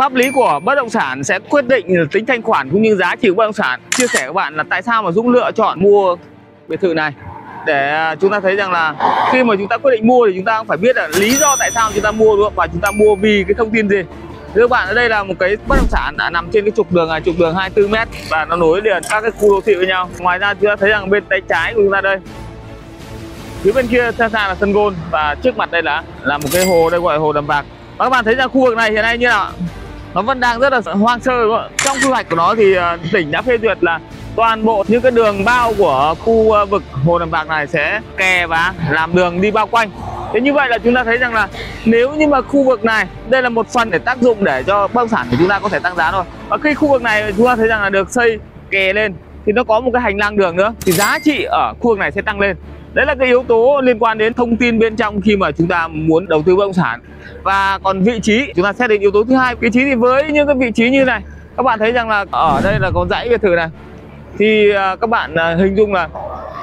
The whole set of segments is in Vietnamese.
pháp lý của bất động sản sẽ quyết định tính thanh khoản cũng như giá trị của bất động sản. Chia sẻ các bạn là tại sao mà Dũng lựa chọn mua biệt thự này? Để à, chúng ta thấy rằng là khi mà chúng ta quyết định mua thì chúng ta cũng phải biết là lý do tại sao chúng ta mua, đúng không? và chúng ta mua vì cái thông tin gì? Thưa các bạn, ở đây là một cái bất động sản đã nằm trên cái trục đường này, trục đường 24 m và nó nối liền các cái khu đô thị với nhau. Ngoài ra chúng ta thấy rằng bên tay trái của chúng ta đây, phía bên kia xa xa là sân gôn và trước mặt đây là là một cái hồ đây, gọi là hồ đầm bạc và các bạn thấy rằng khu vực này hiện nay như nào nó vẫn đang rất là hoang sơ, đúng không? ạ? trong quy hoạch của nó thì ờ, tỉnh đã phê duyệt là toàn bộ những cái đường bao của khu ờ, vực hồ đầm bạc này sẽ kè và làm đường đi bao quanh thế như vậy là chúng ta thấy rằng là nếu như mà khu vực này, đây là một phần để tác dụng để cho bất động sản của chúng ta có thể tăng giá thôi và khi khu vực này chúng ta thấy rằng là được xây kè lên, thì nó có một cái hành lang đường nữa, thì giá trị ở khu vực này sẽ tăng lên đấy là cái yếu tố liên quan đến thông tin bên trong khi mà chúng ta muốn đầu tư bất động sản. Và còn vị trí, chúng ta xét đến yếu tố thứ hai. Vị trí thì với những cái vị trí như này, các bạn thấy rằng là ở đây là có dãy biệt thự này. Thì à, các bạn à, hình dung là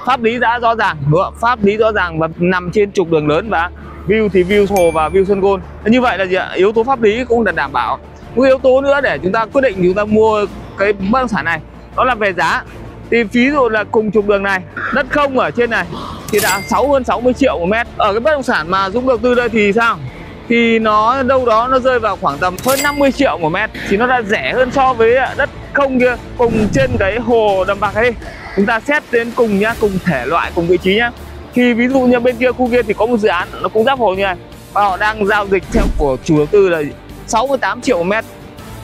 pháp lý đã rõ ràng, đúng không? pháp lý rõ ràng và nằm trên trục đường lớn và view thì view hồ và view sân gôn. Như vậy là gì ạ? yếu tố pháp lý cũng được đảm bảo. Một yếu tố nữa để chúng ta quyết định chúng ta mua cái bất động sản này, đó là về giá. Thì ví dụ là cùng trục đường này, đất không ở trên này thì đã 6 hơn 60 triệu một mét. Ở cái bất động sản mà Dũng đầu tư đây thì sao? Thì nó đâu đó nó rơi vào khoảng tầm hơn 50 triệu một mét. Thì nó đã rẻ hơn so với đất không kia, cùng trên cái hồ đầm bạc ấy. Chúng ta xét đến cùng nhá, cùng thể loại, cùng vị trí nhá. Thì ví dụ như bên kia, khu kia thì có một dự án, nó cũng giáp hồ như này. Và họ đang giao dịch theo của chủ đầu tư là 68 triệu một mét.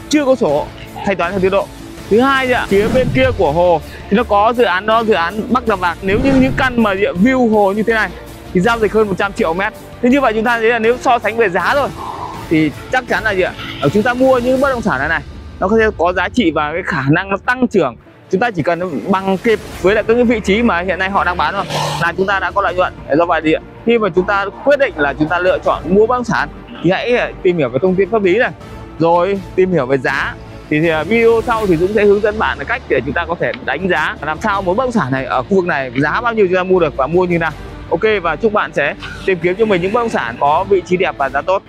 Chưa có sổ, thanh toán theo tiến độ thứ hai ạ. Phía bên kia của hồ thì nó có dự án đó, dự án bắc đà bạc nếu như những căn mà địa view hồ như thế này thì giao dịch hơn 100 triệu mét. Thế như vậy chúng ta thấy là nếu so sánh về giá rồi thì chắc chắn là gì ạ? Ở chúng ta mua những bất động sản này này, nó sẽ có giá trị và cái khả năng nó tăng trưởng. Chúng ta chỉ cần bằng kịp với lại các cái vị trí mà hiện nay họ đang bán thôi là chúng ta đã có lợi nhuận. Do vậy thì khi mà chúng ta quyết định là chúng ta lựa chọn mua bất động sản thì hãy tìm hiểu về thông tin pháp lý này. Rồi tìm hiểu về giá thì, thì à, video sau thì Dũng sẽ hướng dẫn bạn cách để chúng ta có thể đánh giá làm sao mỗi bất động sản này ở khu vực này giá bao nhiêu chúng ta mua được và mua như nào. Ok và chúc bạn sẽ tìm kiếm cho mình những bất động sản có vị trí đẹp và giá tốt.